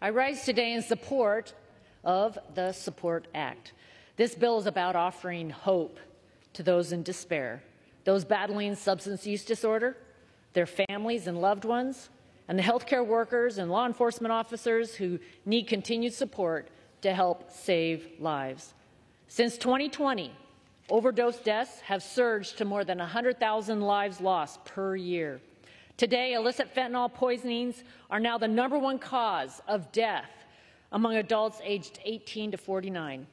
I rise today in support of the Support Act. This bill is about offering hope to those in despair, those battling substance use disorder, their families and loved ones, and the healthcare workers and law enforcement officers who need continued support to help save lives. Since 2020, overdose deaths have surged to more than 100,000 lives lost per year. Today, illicit fentanyl poisonings are now the number one cause of death among adults aged 18 to 49.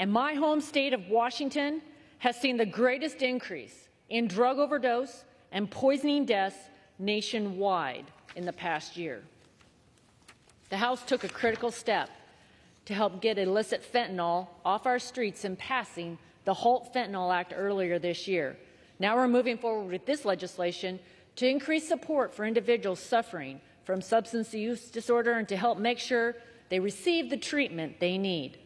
And my home state of Washington has seen the greatest increase in drug overdose and poisoning deaths nationwide in the past year. The House took a critical step to help get illicit fentanyl off our streets in passing the HALT Fentanyl Act earlier this year. Now we're moving forward with this legislation to increase support for individuals suffering from substance use disorder and to help make sure they receive the treatment they need.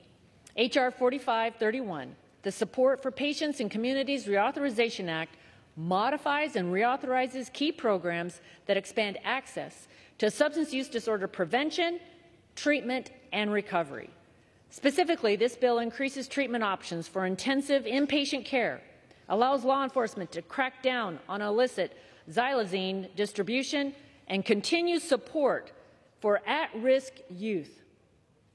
H.R. 4531, the Support for Patients and Communities Reauthorization Act, modifies and reauthorizes key programs that expand access to substance use disorder prevention, treatment, and recovery. Specifically, this bill increases treatment options for intensive inpatient care, allows law enforcement to crack down on illicit xylazine distribution, and continues support for at-risk youth,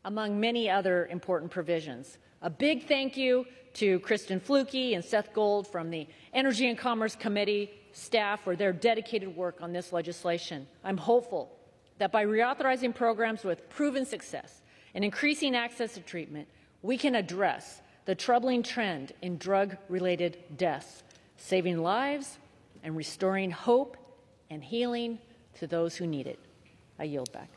among many other important provisions. A big thank you to Kristen Fluke and Seth Gold from the Energy and Commerce Committee staff for their dedicated work on this legislation. I'm hopeful that by reauthorizing programs with proven success and increasing access to treatment, we can address the troubling trend in drug-related deaths, saving lives and restoring hope and healing to those who need it. I yield back.